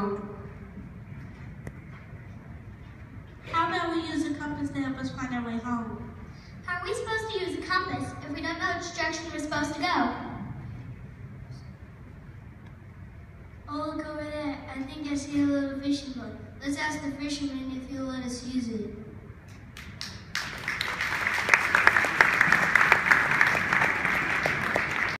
How about we use a compass to help us find our way home? How are we supposed to use a compass if we don't know which direction we're supposed to go? Oh, look over there. I think I see a little fishing boat. Let's ask the fisherman if he'll